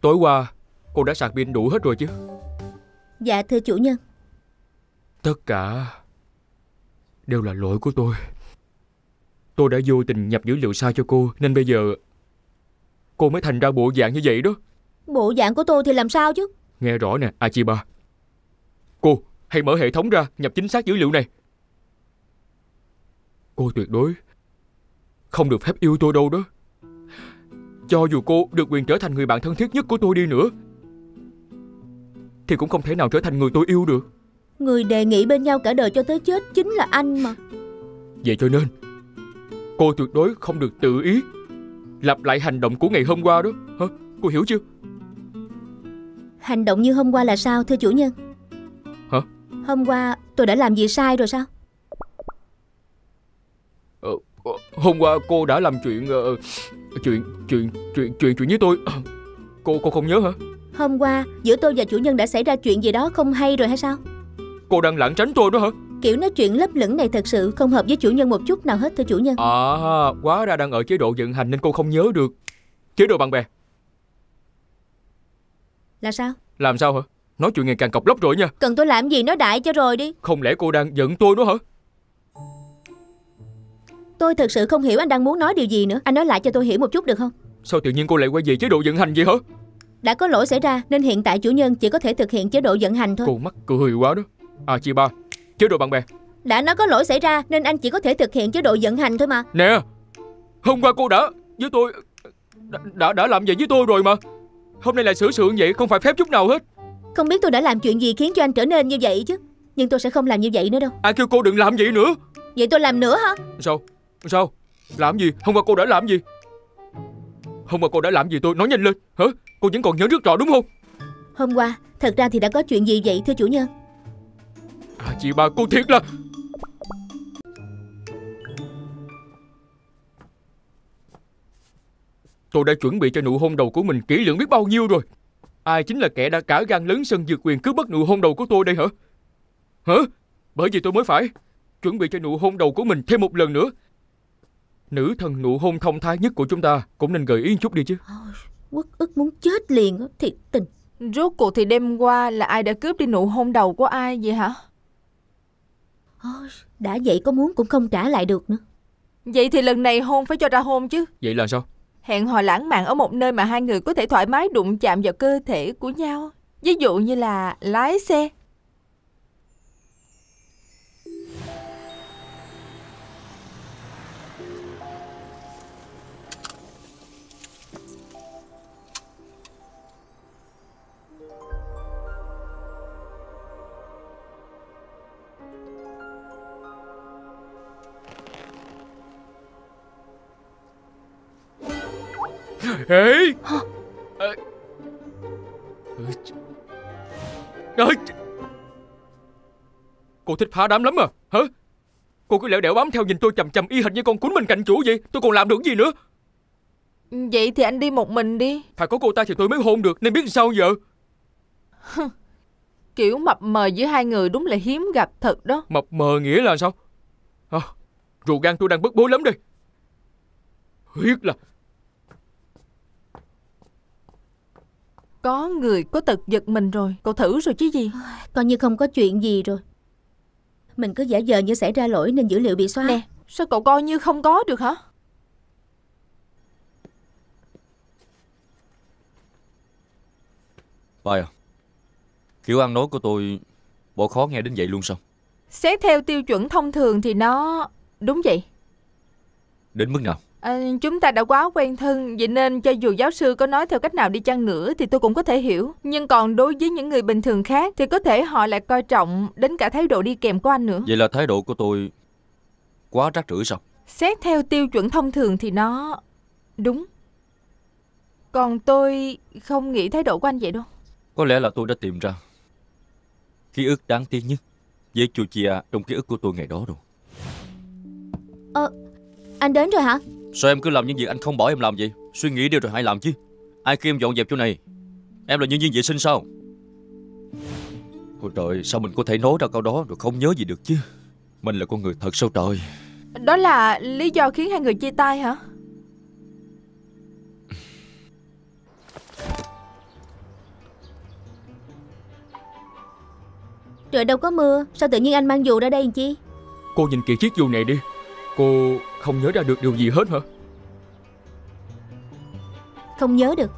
Tối qua cô đã sạc pin đủ hết rồi chứ? Dạ thưa chủ nhân. Tất cả Đều là lỗi của tôi. Tôi đã vô tình nhập dữ liệu sai cho cô Nên bây giờ Cô mới thành ra bộ dạng như vậy đó. Bộ dạng của tôi thì làm sao chứ? Nghe rõ nè Achiba. Cô hãy mở hệ thống ra nhập chính xác dữ liệu này. Cô tuyệt đối Không được phép yêu tôi đâu đó Cho dù cô được quyền trở thành người bạn thân thiết nhất của tôi đi nữa Thì cũng không thể nào trở thành người tôi yêu được. Người đề nghị bên nhau cả đời cho tới chết Chính là anh mà. Vậy cho nên Cô tuyệt đối không được tự ý Lặp lại hành động của ngày hôm qua đó. Hả? Cô hiểu chưa? Hành động như hôm qua là sao thưa chủ nhân? Hả? Hôm qua tôi đã làm gì sai rồi sao? Ờ, ờ, Hôm qua cô đã làm chuyện ờ, Chuyện Chuyện Chuyện Chuyện chuyện với tôi. Cô cô không nhớ hả? Hôm qua giữa tôi và chủ nhân đã xảy ra chuyện gì đó không hay rồi hay sao? Cô đang lảng tránh tôi đó hả? Kiểu nói chuyện lấp lửng này thật sự không hợp với chủ nhân một chút nào hết thưa chủ nhân. À Quá ra đang ở chế độ vận hành nên cô không nhớ được. Chế độ bạn bè. Là sao? Làm sao hả? Nói chuyện ngày càng cọc lóc rồi nha. Cần tôi làm gì nói đại cho rồi đi. Không lẽ cô đang giận tôi đó hả Tôi thật sự không hiểu anh đang muốn nói điều gì nữa. Anh nói lại cho tôi hiểu một chút được không? Sao tự nhiên cô lại quay về chế độ vận hành vậy hả? Đã có lỗi xảy ra nên hiện tại chủ nhân chỉ có thể thực hiện chế độ vận hành thôi. Cô mắc cười quá đó. À chị ba Chế độ bạn bè. Đã nói có lỗi xảy ra nên anh chỉ có thể thực hiện chế độ vận hành thôi mà. Nè Hôm qua cô đã với tôi đã, đã, đã làm vậy với tôi rồi mà. Hôm nay lại sửa sượng vậy không phải phép chút nào hết. Không biết tôi đã làm chuyện gì khiến cho anh trở nên như vậy chứ. Nhưng tôi sẽ không làm như vậy nữa đâu. Ai kêu cô đừng làm vậy nữa? Vậy tôi làm nữa hả? Sao Sao? Làm gì? Hôm qua cô đã làm gì? Hôm qua cô đã làm gì tôi? Nói nhanh lên Hả? Cô vẫn còn nhớ rất rõ đúng không? Hôm qua Thật ra thì đã có chuyện gì vậy thưa chủ nhân? À chị ba cô thiệt là Tôi đã chuẩn bị cho nụ hôn đầu của mình kỹ lưỡng biết bao nhiêu rồi. Ai chính là kẻ đã cả gan lớn sân vượt quyền cướp bắt nụ hôn đầu của tôi đây hả? Hả? Bởi vì tôi mới phải Chuẩn bị cho nụ hôn đầu của mình thêm một lần nữa Nữ thần nụ hôn thông thái nhất của chúng ta Cũng nên gợi ý chút đi chứ Quất ức muốn chết liền á Thiệt tình Rốt cuộc thì đêm qua là ai đã cướp đi nụ hôn đầu của ai vậy hả? Ôi, Đã vậy có muốn cũng không trả lại được nữa Vậy thì lần này hôn phải cho ra hôn chứ. Vậy là sao Hẹn hò lãng mạn ở một nơi mà hai người có thể thoải mái đụng chạm vào cơ thể của nhau. Ví dụ như là lái xe. Ê, ch- Cô thích phá đám lắm à? Hả? Cô cứ lẻo đẻo bám theo nhìn tôi chầm chầm y hệt như con cún bên cạnh chủ vậy. Tôi còn làm được gì nữa? Vậy thì anh đi một mình đi. Phải có cô ta thì tôi mới hôn được Nên biết sao giờ? Kiểu mập mờ giữa hai người đúng là hiếm gặp thật đó. Mập mờ nghĩa là sao? À, Rùa gan tôi đang bức bối lắm đây. Huyết là Có người có tật giật mình rồi. Cậu thử rồi chứ gì? Coi như không có chuyện gì rồi Mình cứ giả vờ như xảy ra lỗi nên dữ liệu bị xóa Nè, sao cậu coi như không có được hả? Vai à Kiểu ăn nói của tôi Bộ khó nghe đến vậy luôn sao Xét theo tiêu chuẩn thông thường thì nó... Đúng vậy. Đến mức nào À, chúng ta đã quá quen thân, vậy nên cho dù giáo sư có nói theo cách nào đi chăng nữa thì tôi cũng có thể hiểu. Nhưng còn đối với những người bình thường khác thì có thể họ lại coi trọng đến cả thái độ đi kèm của anh nữa. Vậy là thái độ của tôi Quá rác rưởi sao Xét theo tiêu chuẩn thông thường thì nó... Đúng. Còn tôi không nghĩ thái độ của anh vậy đâu. Có lẽ là tôi đã tìm ra Ký ức đáng tiếc nhất Với chu chia trong ký ức của tôi ngày đó rồi Anh đến rồi hả Sao em cứ làm những việc anh không bảo em làm vậy? Suy nghĩ điều rồi hãy làm chứ. Ai kêu em dọn dẹp chỗ này? Em là nhân viên vệ sinh sao? Ôi trời sao mình có thể nói ra câu đó Rồi không nhớ gì được chứ? Mình là con người thật sao trời? Đó là lý do khiến hai người chia tay hả? Trời đâu có mưa. Sao tự nhiên anh mang dù ra đây làm chi? Cô nhìn kỹ chiếc dù này đi. Cô không nhớ ra được điều gì hết hả? Không nhớ được.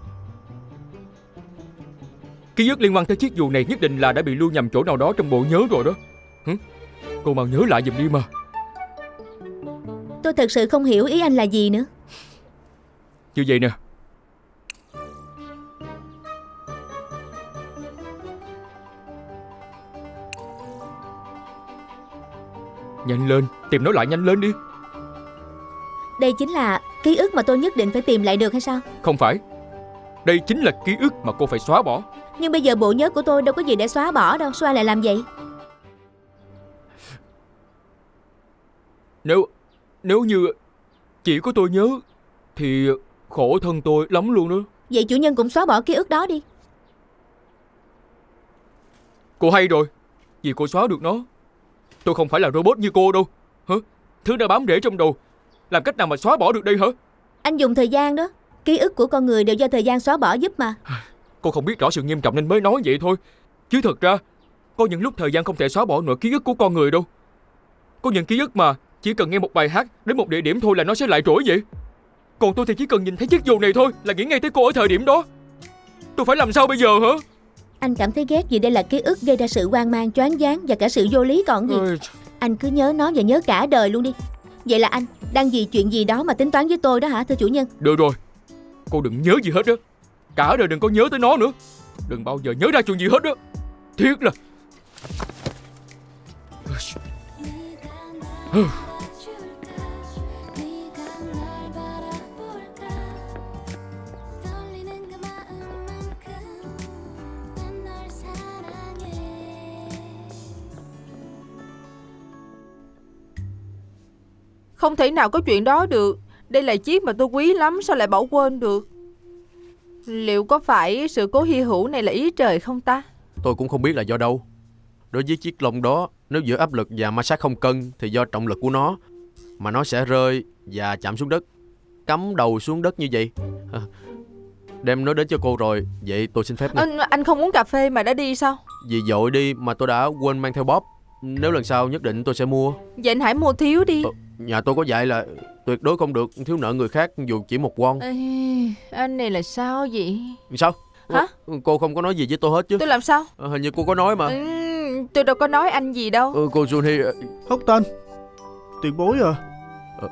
Ký ức liên quan tới chiếc dù này nhất định là đã bị lưu nhầm chỗ nào đó trong bộ nhớ rồi đó. Hử? Cô mau nhớ lại giùm đi mà. Tôi thật sự không hiểu ý anh là gì nữa. Như vậy nè. Nhanh lên, tìm nó lại nhanh lên đi Đây chính là ký ức mà tôi nhất định phải tìm lại được hay sao? Không phải. Đây chính là ký ức mà cô phải xóa bỏ. Nhưng bây giờ bộ nhớ của tôi đâu có gì để xóa bỏ đâu. Sao lại làm vậy Nếu Nếu như Chỉ có tôi nhớ Thì khổ thân tôi lắm luôn đó. Vậy chủ nhân cũng xóa bỏ ký ức đó đi. Cô hay rồi Vì cô xóa được nó. Tôi không phải là robot như cô đâu. Hả? Thứ đã bám rễ trong đầu Làm cách nào mà xóa bỏ được đây hả? Anh dùng thời gian đó. Ký ức của con người đều do thời gian xóa bỏ giúp mà. Cô không biết rõ sự nghiêm trọng nên mới nói vậy thôi. Chứ thật ra Có những lúc thời gian không thể xóa bỏ nổi ký ức của con người đâu. Có những ký ức mà Chỉ cần nghe một bài hát Đến một địa điểm thôi là nó sẽ lại trỗi vậy. Còn tôi thì chỉ cần nhìn thấy chiếc dù này thôi Là nghĩ ngay tới cô ở thời điểm đó. Tôi phải làm sao bây giờ hả? Anh cảm thấy ghét vì đây là ký ức gây ra sự hoang mang, choáng váng và cả sự vô lý còn gì. Ôi, Anh cứ nhớ nó và nhớ cả đời luôn đi. Vậy là anh đang vì chuyện gì đó mà tính toán với tôi đó hả, thưa chủ nhân? Được rồi. Cô đừng nhớ gì hết đó. Cả đời đừng có nhớ tới nó nữa. Đừng bao giờ nhớ ra chuyện gì hết đó. Thiệt là Không thể nào có chuyện đó được Đây là chiếc mà tôi quý lắm Sao lại bỏ quên được Liệu có phải sự cố hy hữu này là ý trời không ta Tôi cũng không biết là do đâu. Đối với chiếc lông đó, nếu giữa áp lực và ma sát không cân thì do trọng lực của nó mà nó sẽ rơi và chạm xuống đất, cắm đầu xuống đất như vậy. Đem nó đến cho cô rồi, vậy tôi xin phép nè. anh, anh không uống cà phê mà đã đi sao Vì dội đi mà tôi đã quên mang theo bóp. Nếu lần sau nhất định tôi sẽ mua. Vậy anh hãy mua thiếu đi Ờ, Nhà tôi có dạy là tuyệt đối không được thiếu nợ người khác dù chỉ một won. Ê, Anh này là sao vậy Sao? Hả? Cô không có nói gì với tôi hết chứ? Tôi làm sao Ờ, Hình như cô có nói mà. ừ, Tôi đâu có nói anh gì đâu Ừ, cô Junhee, ờ, Hốc tên Tiền bối à Ờ.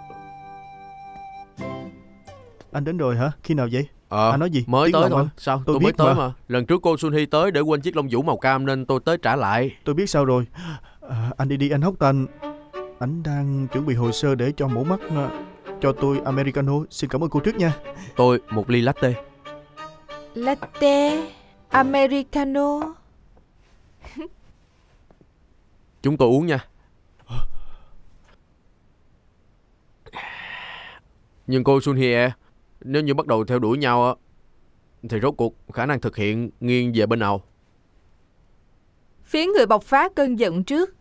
Anh đến rồi hả? Khi nào vậy? ờ, anh nói gì? mới Tiếng tới thôi. hả? Sao? Tôi Tôi, mới biết tới mà. mà. Lần trước cô Sunhee tới để quên chiếc lông vũ màu cam nên tôi tới trả lại. Tôi biết sao rồi à, Anh đi đi anh Hốc tên Anh đang chuẩn bị hồ sơ để cho mẫu mắt à, Cho tôi Americano Xin cảm ơn cô trước nha Tôi một ly latte. Latte Americano Chúng tôi uống nha. Nhưng cô Sunhee, nếu như bắt đầu theo đuổi nhau á, thì rốt cuộc khả năng thực hiện nghiêng về bên nào? Phía người bộc phát cơn giận trước